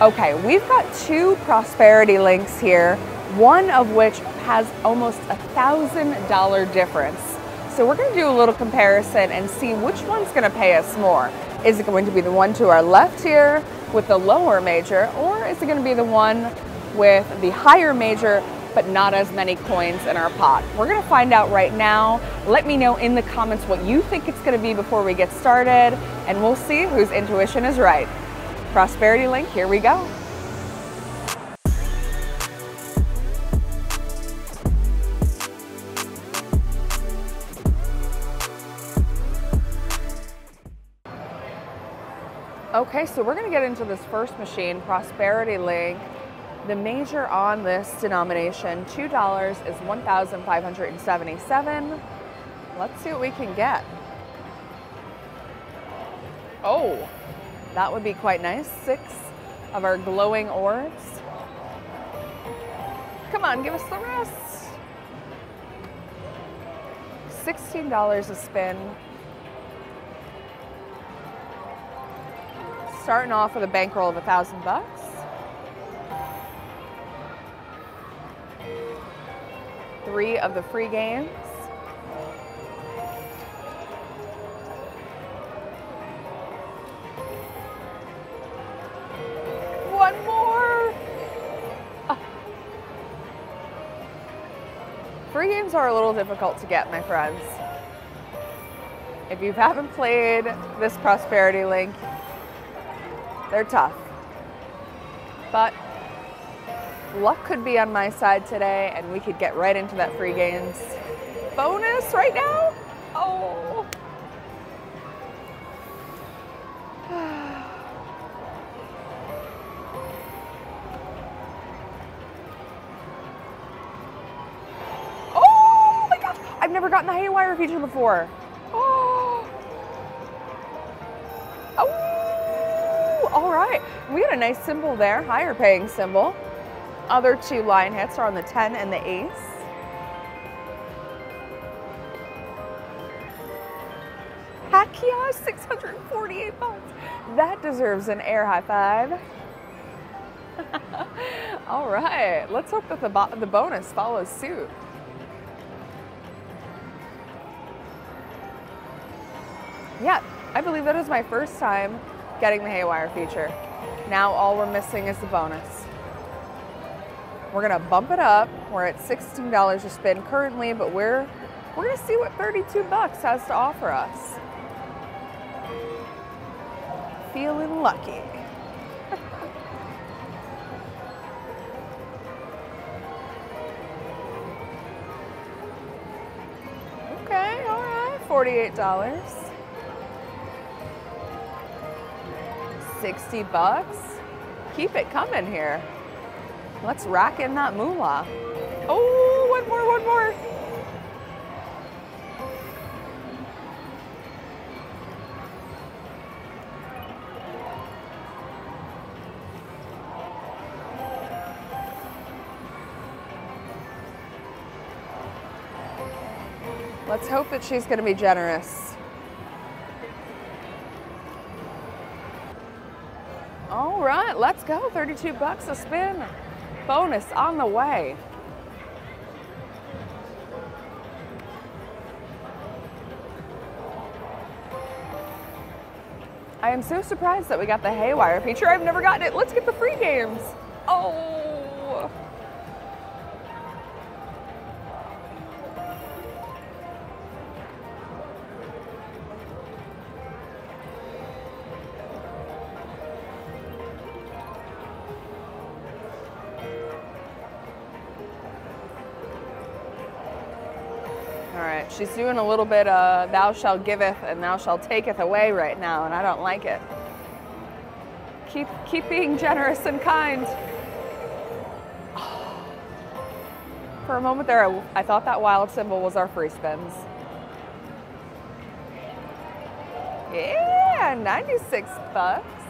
Okay, we've got two prosperity links here, one of which has almost a thousand dollar difference. So we're gonna do a little comparison and see which one's gonna pay us more. Is it going to be the one to our left here with the lower major, or is it gonna be the one with the higher major but not as many coins in our pot. We're gonna find out right now. Let me know in the comments what you think it's gonna be before we get started, and we'll see whose intuition is right. Prosperity Link, here we go. Okay, so we're gonna get into this first machine, Prosperity Link. The major on this denomination, $2 is 1,577. Let's see what we can get. Oh, that would be quite nice. Six of our glowing orbs. Come on, give us the rest. $16 a spin. Starting off with a bankroll of a thousand bucks. three of the free games. Games are a little difficult to get, my friends. If you haven't played this Prosperity Link, they're tough. But luck could be on my side today and we could get right into that free games bonus right now. Oh. oh haywire feature before. Oh. Oh, all right. We got a nice symbol there, higher paying symbol other two line hits are on the 10 and the ace. Hakia, 648 bucks. That deserves an air high five. All right, let's hope that the, the bonus follows suit. I believe that is my first time getting the Haywire feature. Now all we're missing is the bonus. We're gonna bump it up. We're at $16 a spin currently, but we're we're gonna see what 32 bucks has to offer us. Feeling lucky. okay, all right, $48. 60 bucks. Keep it coming here. Let's rack in that moolah. Oh, one more, one more. Let's hope that she's going to be generous. Let's go. 32 bucks a spin bonus on the way. I am so surprised that we got the Haywire feature. I've never gotten it. Let's get the free games. Oh. She's doing a little bit of thou shalt giveth and thou shalt taketh away right now, and I don't like it. Keep, keep being generous and kind. For a moment there, I thought that wild symbol was our free spins. Yeah, 96 bucks.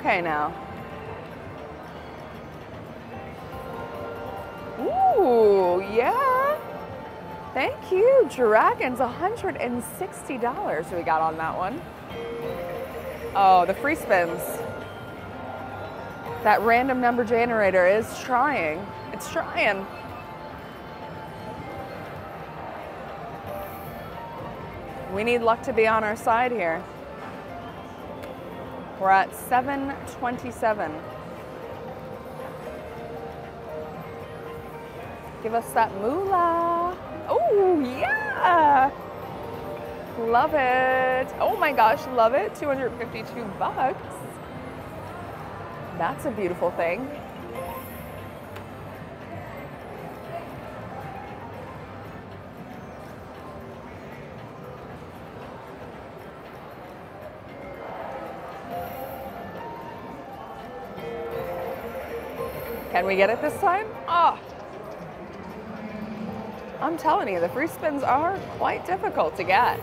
Okay now. Ooh, yeah. Thank you, Dragons, $160 we got on that one. Oh, the free spins. That random number generator is trying. It's trying. We need luck to be on our side here. We're at 727. Give us that moolah. Oh, yeah. Love it. Oh my gosh, love it. 252 bucks. That's a beautiful thing. Can we get it this time? Oh. I'm telling you, the free spins are quite difficult to get.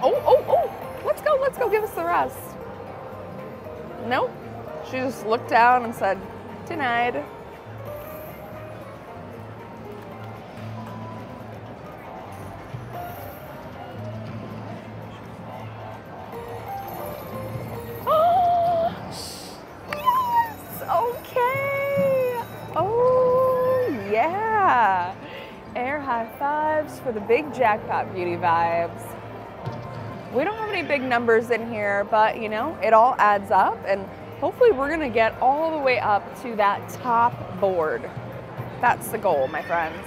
Oh, oh, oh, let's go, let's go, give us the rest. Nope. She just looked down and said, denied. For the big jackpot beauty vibes. We don't have any big numbers in here, but you know, it all adds up and hopefully we're gonna get all the way up to that top board. That's the goal, my friends.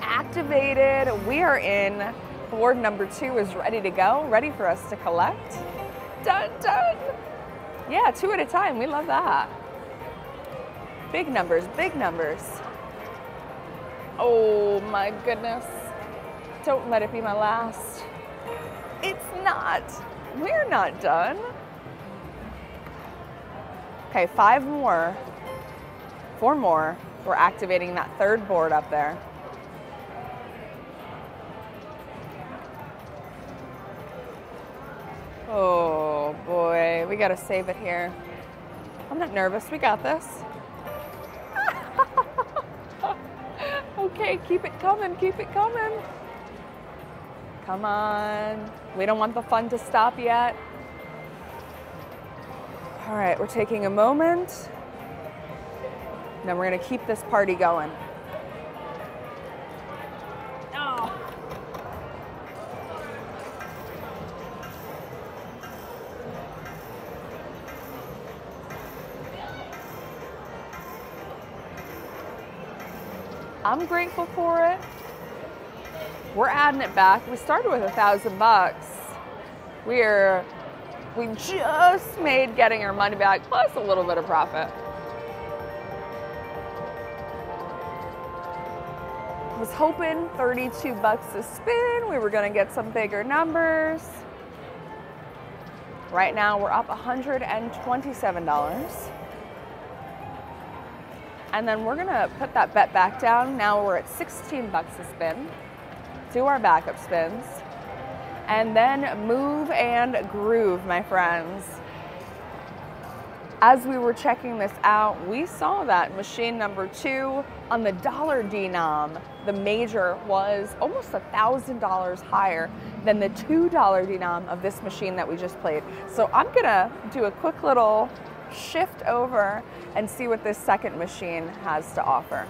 Activated, we are in. Board number two is ready to go, ready for us to collect. Done, done. Yeah, two at a time, we love that. Big numbers, big numbers. Oh my goodness. Don't let it be my last. It's not. We're not done. Okay, five more. Four more. We're activating that third board up there. Oh boy, we gotta save it here. I'm not nervous, we got this. Okay, keep it coming, keep it coming. Come on. We don't want the fun to stop yet. All right, we're taking a moment. Then we're gonna keep this party going. I'm grateful for it. We're adding it back. We started with a thousand bucks. We're we just made getting our money back plus a little bit of profit. Was hoping 32 bucks a spin. We were gonna get some bigger numbers. Right now we're up $127. And then we're gonna put that bet back down. Now we're at 16 bucks a spin. Do our backup spins. And then move and groove, my friends. As we were checking this out, we saw that machine number two on the dollar denom, the major was almost a thousand dollars higher than the two dollar denom of this machine that we just played. So I'm gonna do a quick little shift over and see what this second machine has to offer.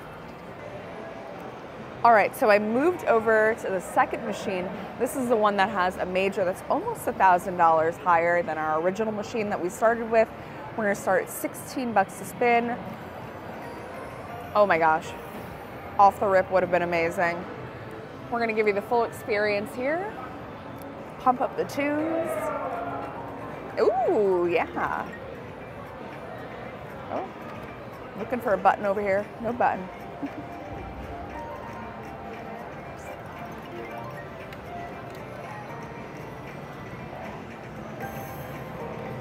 All right, so I moved over to the second machine. This is the one that has a major that's almost $1,000 higher than our original machine that we started with. We're gonna start at 16 bucks a spin. Oh my gosh, off the rip would have been amazing. We're gonna give you the full experience here. Pump up the tunes. Ooh, yeah. Looking for a button over here. No button.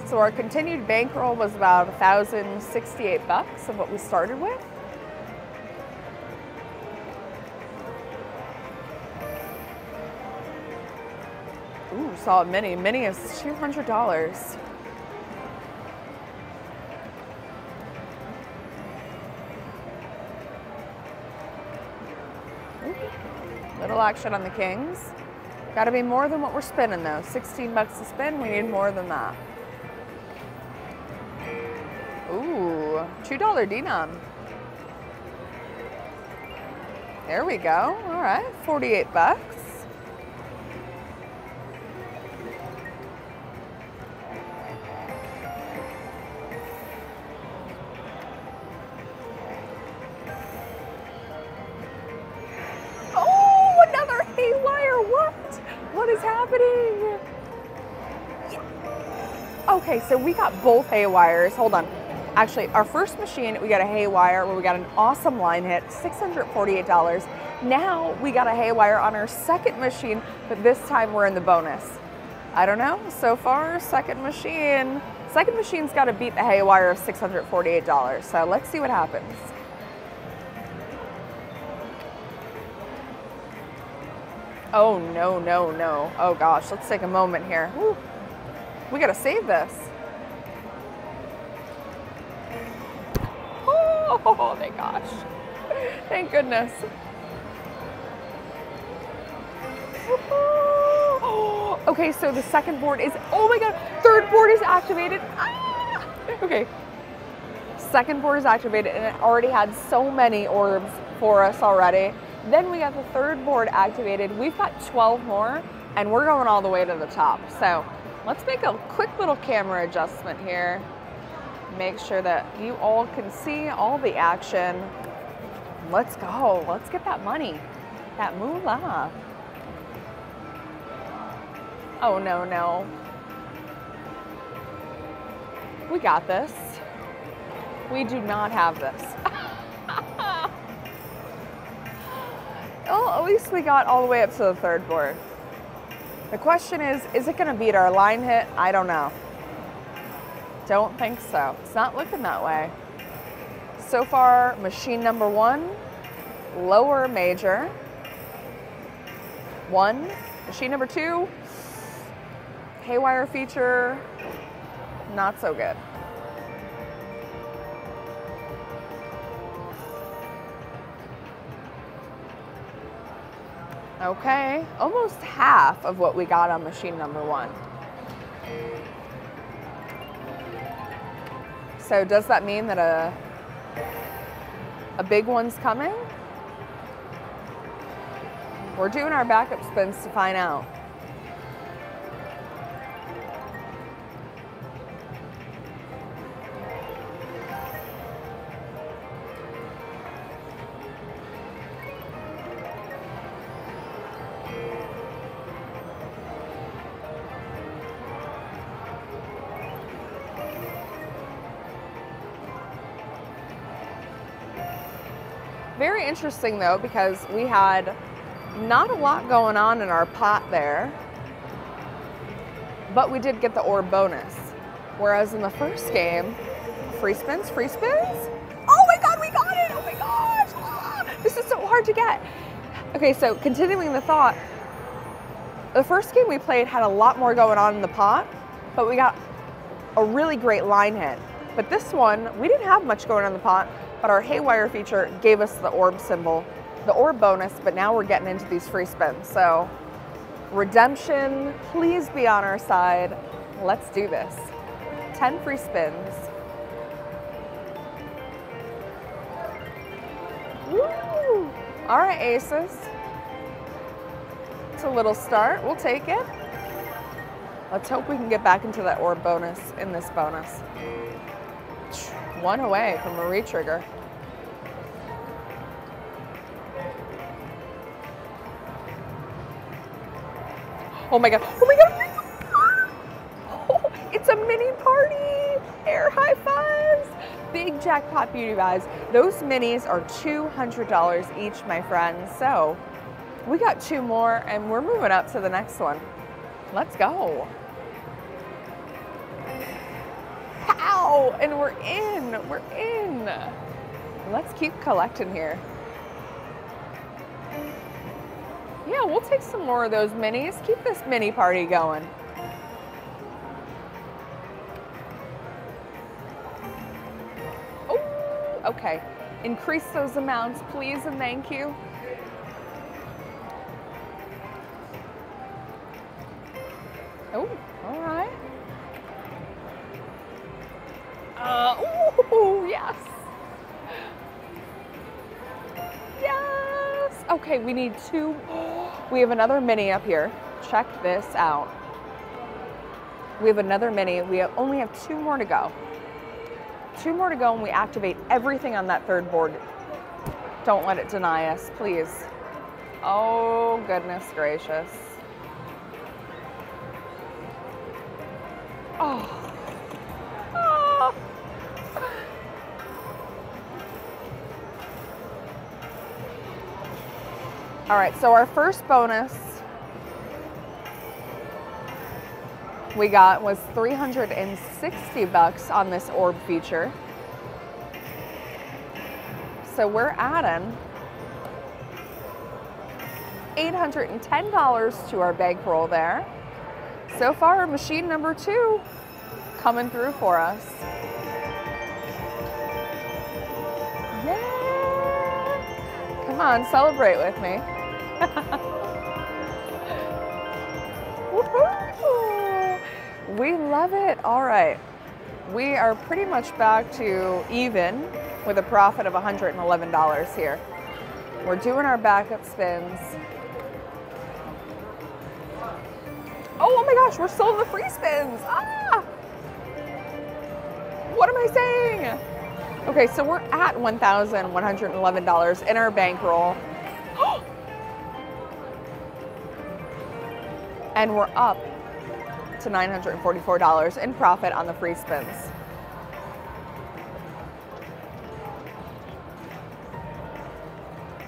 so our continued bankroll was about 1,068 bucks of what we started with. Ooh, saw a mini. Mini is $200. Little action on the kings. Got to be more than what we're spinning though. 16 bucks to spin, we need more than that. Ooh, $2 denom. There we go. All right, 48 bucks. So we got both hay wires. Hold on. Actually, our first machine, we got a hay wire where we got an awesome line hit, $648. Now we got a hay wire on our second machine, but this time we're in the bonus. I don't know. So far, second machine. Second machine's got to beat the hay wire of $648. So let's see what happens. Oh, no, no, no. Oh, gosh. Let's take a moment here. We got to save this. Oh, thank gosh. Thank goodness. Okay, so the second board is, oh my god, third board is activated. Ah! Okay. Second board is activated and it already had so many orbs for us already. Then we got the third board activated. We've got 12 more and we're going all the way to the top. So let's make a quick little camera adjustment here. Make sure that you all can see all the action. Let's go. Let's get that money, that moolah. Oh, no, no. We got this. We do not have this. well, at least we got all the way up to the third board. The question is, is it gonna beat our line hit? I don't know. Don't think so. It's not looking that way. So far, machine number one, lower major. One. Machine number two, haywire feature, not so good. Okay, almost half of what we got on machine number one. So does that mean that a, a big one's coming? We're doing our backup spins to find out. Very interesting though, because we had not a lot going on in our pot there, but we did get the orb bonus. Whereas in the first game, free spins, free spins? Oh my God, we got it! Oh my gosh! Ah, this is so hard to get. Okay, so continuing the thought, the first game we played had a lot more going on in the pot, but we got a really great line hit. But this one, we didn't have much going on in the pot, but our haywire feature gave us the orb symbol, the orb bonus, but now we're getting into these free spins. So redemption, please be on our side. Let's do this. 10 free spins. Woo! All right, aces. It's a little start, we'll take it. Let's hope we can get back into that orb bonus in this bonus one away from a retrigger. Oh my god, oh my god! Oh, it's a mini party! Air high fives! Big jackpot beauty buys. Those minis are $200 each, my friends. So we got two more and we're moving up to the next one. Let's go. Oh, and we're in, we're in. Let's keep collecting here. Yeah, we'll take some more of those minis. Keep this mini party going. Oh, okay. Increase those amounts, please and thank you. We need two. We have another mini up here. Check this out. We have another mini. We have, only have two more to go. Two more to go and we activate everything on that third board. Don't let it deny us, please. Oh, goodness gracious. Oh. oh. All right, so our first bonus we got was 360 bucks on this orb feature. So we're adding $810 to our bankroll there. So far, machine number two coming through for us. Yeah! Come on, celebrate with me. We love it. All right. We are pretty much back to even with a profit of $111 here. We're doing our backup spins. Oh, oh my gosh, we're still in the free spins. Ah! What am I saying? Okay, so we're at $1,111 in our bankroll. And we're up to $944 in profit on the free spins.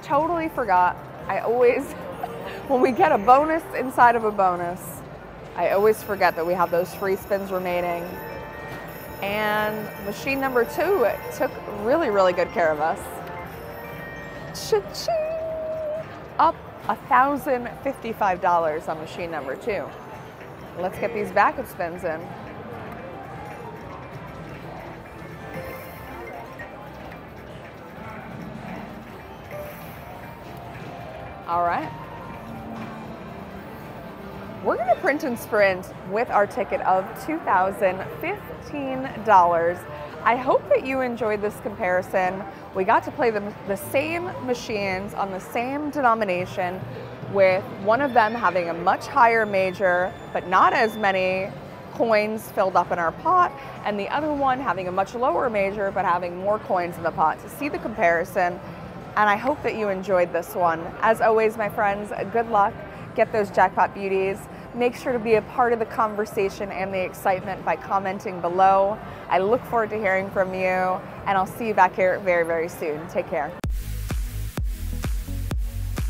Totally forgot. I always, when we get a bonus inside of a bonus, I always forget that we have those free spins remaining. And machine number two took really, really good care of us. Cha-ching! Up $1,055 on machine number two. Let's get these backup spins in. All right. We're to print and sprint with our ticket of $2,015. I hope that you enjoyed this comparison. We got to play the, the same machines on the same denomination with one of them having a much higher major, but not as many coins filled up in our pot, and the other one having a much lower major, but having more coins in the pot to see the comparison. And I hope that you enjoyed this one. As always, my friends, good luck. Get those jackpot beauties. Make sure to be a part of the conversation and the excitement by commenting below. I look forward to hearing from you, and I'll see you back here very, very soon. Take care.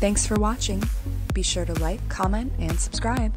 Thanks for watching. Be sure to like, comment, and subscribe.